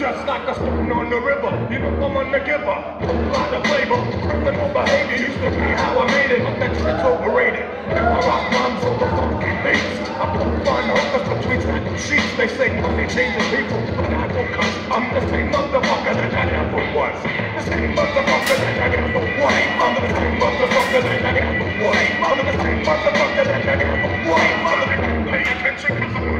Just like a stone on the river. You become on the giver. Lot of flavor, criminal behavior used to be how I made it, but that's overrated. If I rock bombs over funky bass. Put fun hookers between random sheets. They say they changing people, but I don't cuss. I'm the same motherfucker that I ever was. The same motherfucker that I ever was. I'm the same motherfucker that I ever was. I'm the same motherfucker that I ever was. The pay attention cause I'm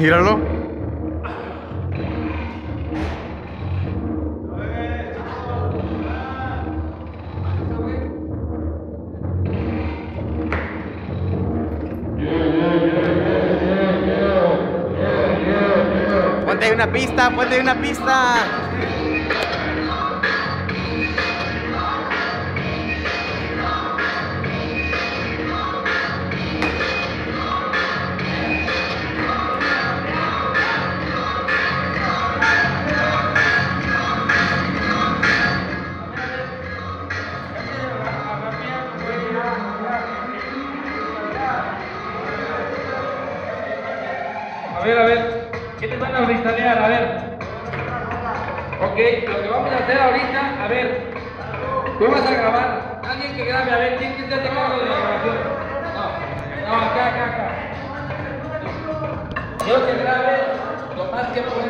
Míralo. Ponte una pista, ponte una pista. Déjanos a ver. Ok, lo que vamos a hacer ahorita, a ver, tú vas a grabar. Alguien que grabe, a ver, ¿quién, quién te de la grabación? No, acá, acá, acá. Yo que grabe lo más que pueda.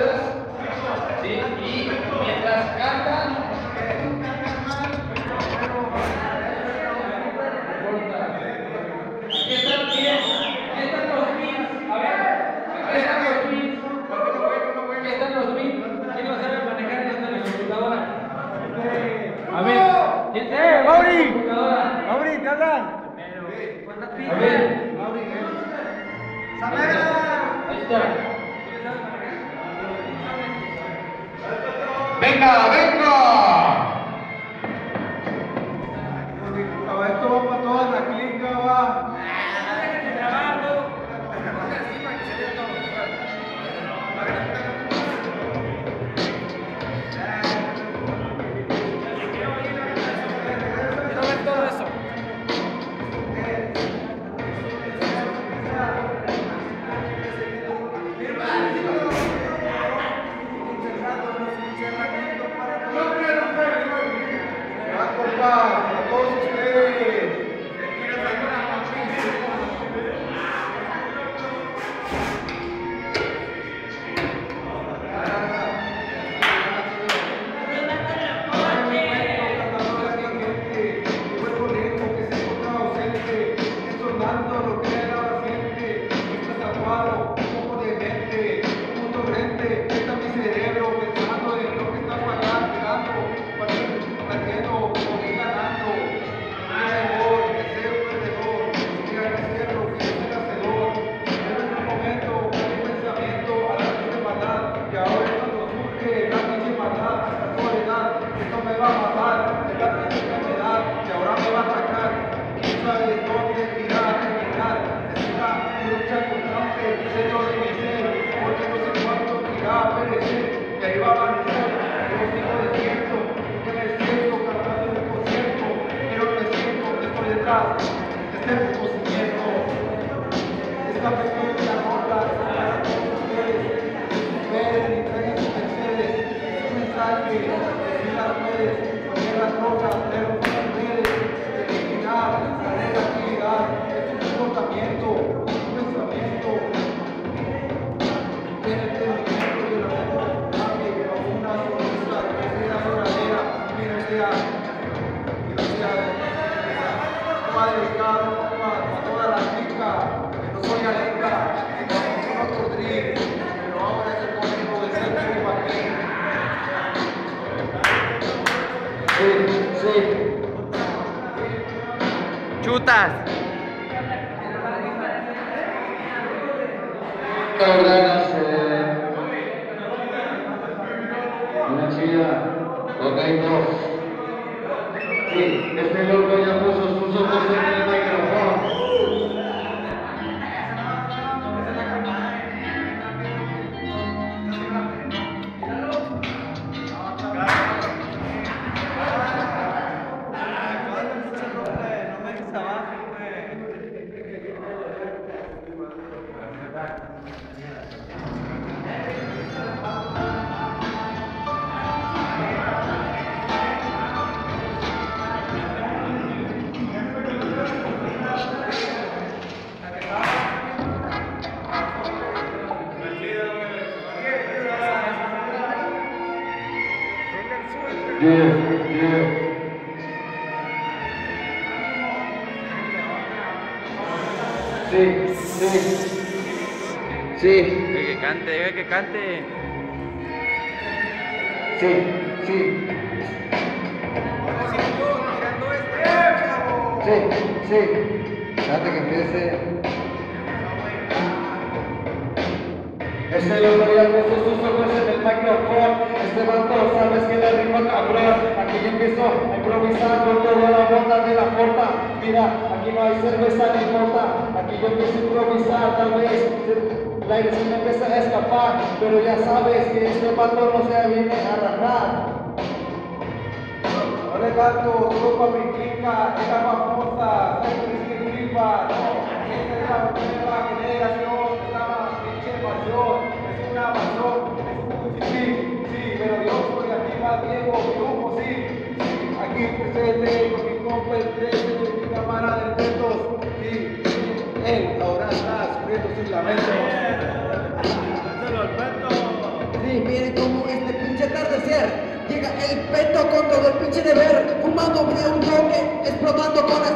frutas. Cante, sí, sí. Sí, sí. Espérate que empiece. Este loco ya puso sus ojos en el micrófono. Este vato, sabes que le rima cabrón. Aquí yo empiezo a improvisar con toda la banda de la porta. Mira, aquí no hay cerveza ni importa. Aquí yo empiezo a improvisar, tal vez. Se me empieza a escapar. Pero ya sabes que este vato no se viene a rajar. No le canto, tropa mi clica, es la famosa, siempre sin rifa, no, esta es la nueva generación, es la pinche pasión, es una pasión, es un sí, sí, pero yo soy arriba, Diego, Dibujo, sí, sí, aquí presente con mi compa el 13, mi cámara de retos, sí, sí, él ahora está lamentos. Sí, miren cómo este pinche atardecer. Llega el peto con todo el pinche deber. Fumando de un bloque, explotando con las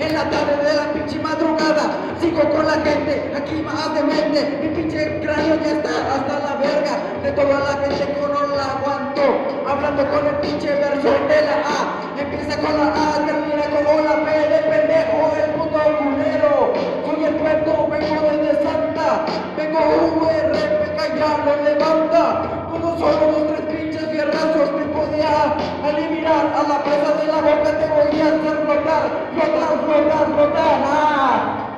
En la tarde de la pinche madrugada Sigo con la gente, aquí más de mente. Mi pinche cráneo ya está hasta la verga. De toda la gente que no la aguanto. Hablando con el pinche verso de la A. Empieza con la A, termina con la P de pendejo, URPK ya lo levanta Como solo los tres pinches fierrazos me podía eliminar A la presa de la boca te voy a hacer flotar Flotar, flotar, flotar.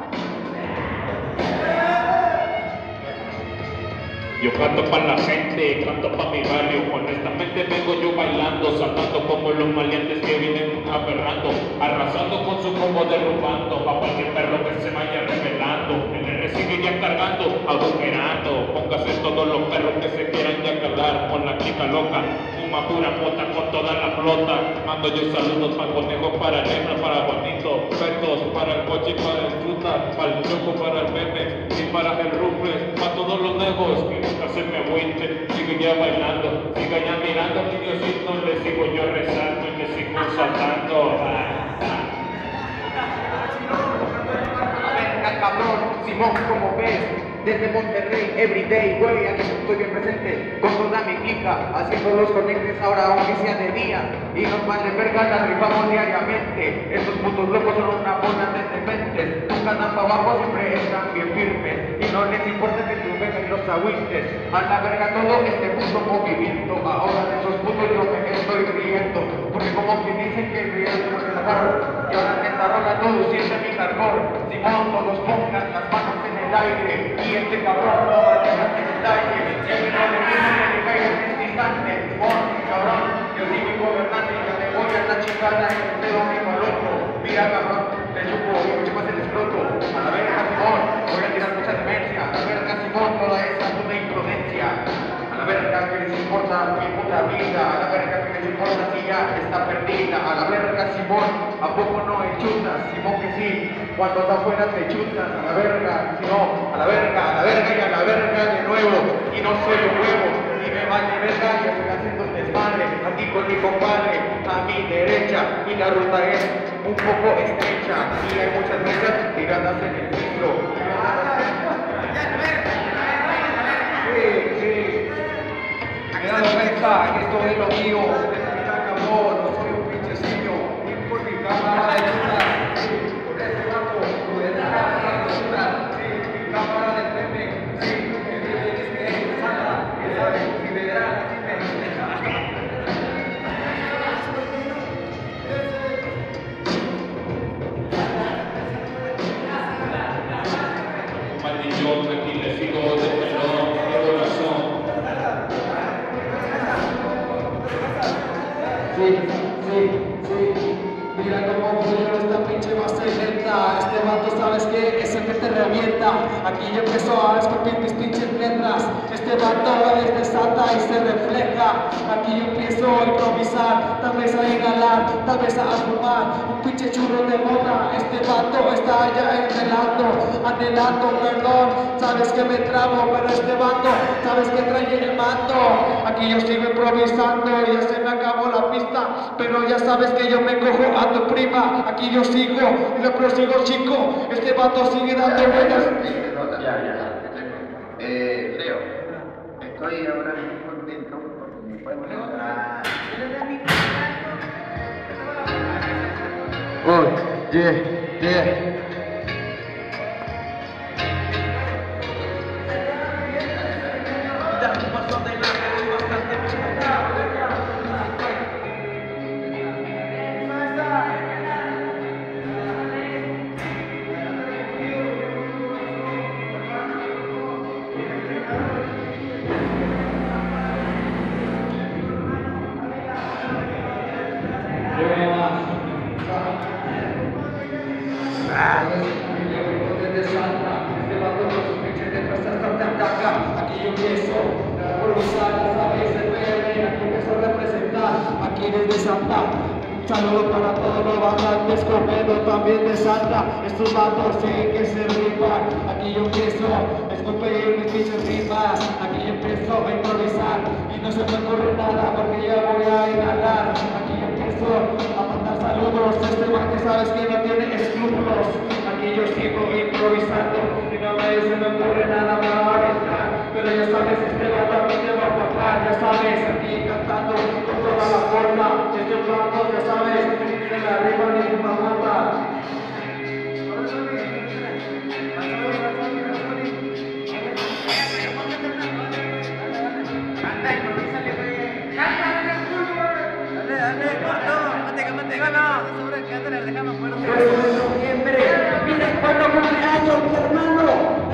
Yo canto para la gente, canto para mi barrio. Honestamente vengo yo bailando, saltando como los maleantes que vienen aferrando, arrasando con su combo derrubando. Pa' cualquier perro que se vaya revelando, R seguiría cargando, agujerando. Póngase todos los perros que se quieran ya calar con la chica loca. Fuma pura puta con toda la flota. Mando yo saludos para conejo, para negra, para bonito, petos, para el coche, para el fruta, para el choco, para el meme y para el rufles, para todos los negos que nunca se me agüiten. Sigo ya bailando, sigo ya mirando, mi Diosito, le sigo yo rezando y le sigo saltando. Simón, como ves, desde Monterrey, everyday, güey, aquí estoy bien presente, con toda mi clica, haciendo los conectes ahora aunque sea de día, y nos vale verga, la rifamos diariamente, estos putos locos son una bola de dementes, nunca dan para abajo, siempre están bien firmes, y no les importa que vengas y los agüites, a la verga todo este puto movimiento, ahora de esos putos yo me estoy riendo, porque como que dicen que ríen por el amor, y ahora esta rola sienten mi carbón, Simón, todos pongan las manos en el aire, y este cabrón no va a dejar que se talle, siempre no le dicen que le caiga en este instante, Simón, cabrón, yo sigo gobernante y te voy a la chingada en el dedo mismo loco, mira cabrón, te chupo y mucho más el exploto, a la verga Simón, voy a tirar mucha demencia, a la verga Simón, toda esa verga que les importa mi puta vida, a la verga que les importa si ya está perdida, a la verga Simón, a poco no chutas, Simón que sí, cuando está afuera te chutas, a la verga, si no, a la verga, a la verga y a la verga de nuevo, y no soy un huevo, y me vale verga y estoy haciendo un desmadre, aquí con mi compadre, a mi derecha, y la ruta es un poco estrecha, y hay muchas mesas tiradas en el piso. Esto es lo mío. Mira, cabrón, no soy un pinchecillo. Mi Aquí yo empiezo a escupir mis pinches letras. Este vato es desata y se refleja. Aquí yo empiezo a improvisar. Tal vez a inhalar, tal vez a fumar. Pinche churro de mota. Este vato está ya anhelando, anhelando perdón. Sabes que me trabo, pero este vato, sabes que trae el mando. Aquí yo sigo improvisando, ya se me acabó la pista, pero ya sabes que yo me cojo a tu prima. Aquí yo sigo y lo prosigo, chico. Este vato sigue dando vueltas. aquí por dentro, porque me yeah, yeah. Aquí desde Santa. Saludo para todos los bandas de escopedo, también de Santa. Estos vatos sí que se rifan. Aquí yo empiezo a escupir mis pinches rimas. Aquí yo empiezo a improvisar y no se me ocurre nada porque ya voy a inhalar. Aquí yo empiezo a mandar saludos. Este man que sabes que no tiene escrúpulos. Aquí yo sigo improvisando y no me, se me ocurre nada, aventar. Pero ya sabes, este vato a mí te va a tocar. Ya sabes, aquí cantando con toda la forma. Estos vatos, ya sabes, tienen arriba ninguna mata. noviembre. Miren cuando cumpleaños, mi hermano,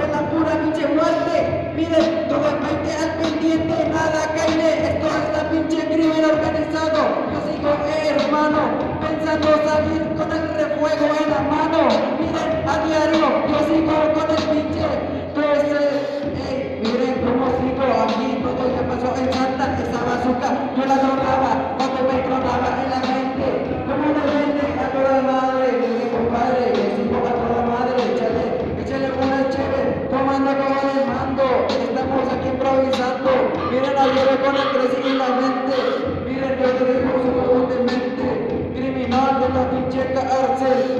es la pura pinche muerte. Miren, todo el país al pendiente, nada cae. Esto es la pinche crimen organizado. Yo sigo, hermano, pensando salir con el refuego en la mano. Miren, a diario, yo sigo con el pinche 13. Ey, miren cómo sigo aquí, todo ya pasó en Santa, esa bazooka, yo la tronaba, con el 13 y la mente, miren yo te digo su mente, criminal de la pinche cárcel,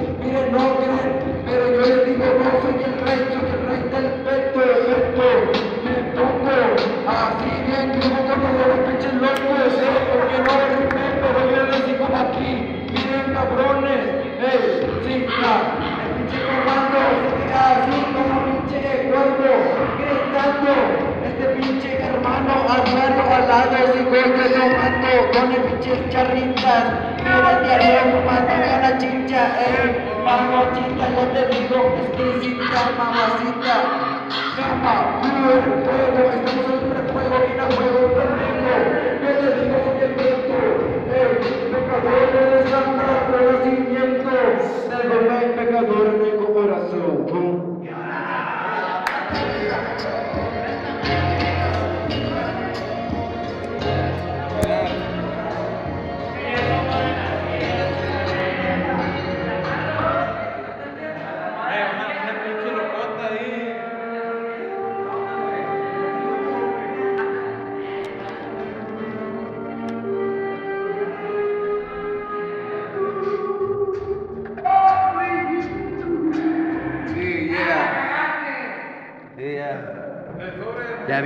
mato con el pinche charritas, mira diario fumando la chincha, eh, mamacita, yo te digo, exquisita, mamacita, cama,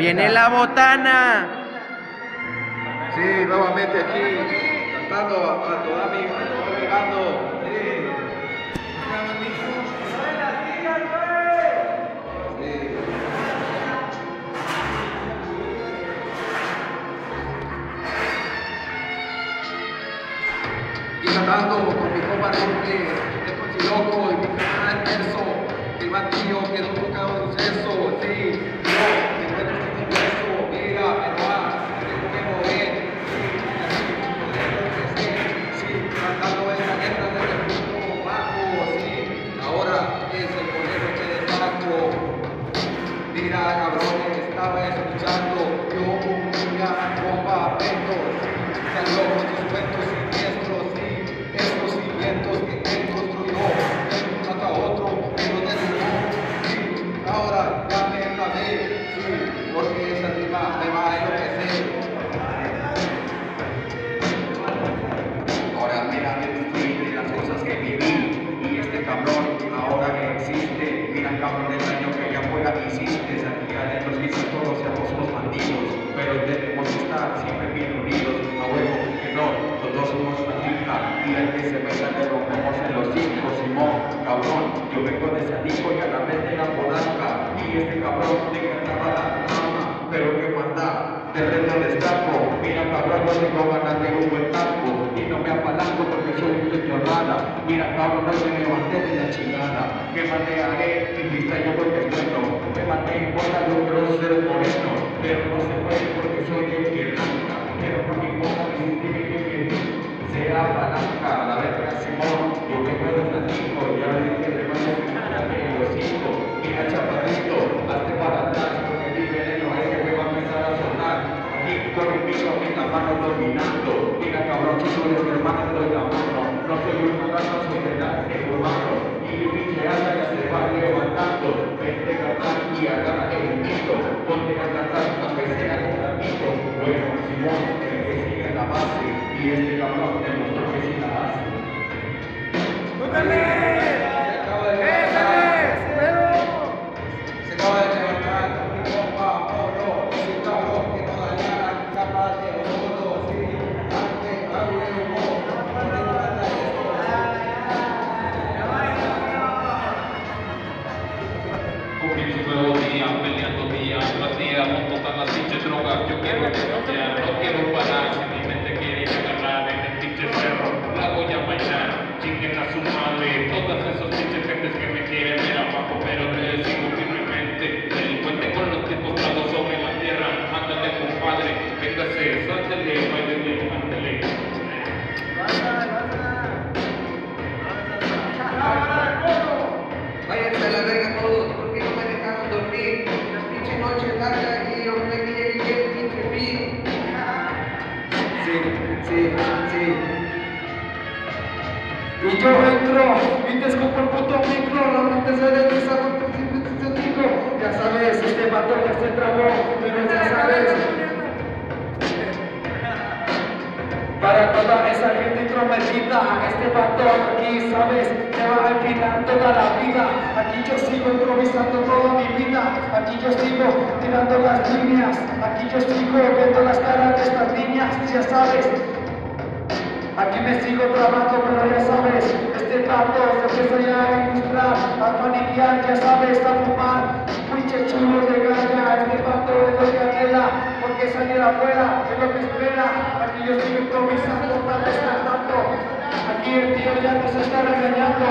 viene la botana. Sí, nuevamente aquí, cantando a, toda mi, mi bando. Cantando con mi compa de, Cochiloco y mi canal verso, el batillo quedó tocado ganas de un buen taco, y no me apalanco porque soy un chorrada, mira cabrón, no me levanté de la chingada, que manejaré, mi lista yo que es bueno, me maté en bola, yo quiero ser moreno, pero no se puede porque soy de Irlanda, pero por mi boca me sentí que sea palanca, la verga Simón, yo mano dominando, mira cabrón, tú eres mi hermano, doy la mano, no soy un gato, soy de humano, Nuevo todas drogas. Yo quiero no quiero parar. Si mi mente quiere agarrar en el pinche cerro, la voy a su madre, todos esos pinches gentes que me quieren Y yo entro y te escupo el puto micro, mente se desliza con tu sentido. Ya sabes, este vato ya se trabó, pero ya sabes. Para toda esa gente intrometida, este vato aquí, sabes, te va a empinar toda la vida. Aquí yo sigo improvisando toda mi vida, aquí yo sigo tirando las líneas, aquí yo sigo viendo las caras de estas niñas, ya sabes. Aquí me sigo trabando, pero ya sabes, este vato se empieza ya a ilustrar, a paniquear, ya sabes, a fumar, pinche chulo de galla, este vato es lo que anhela, porque salir afuera es lo que espera, aquí yo sigo improvisando, vez cantando, aquí el tío ya nos está regañando,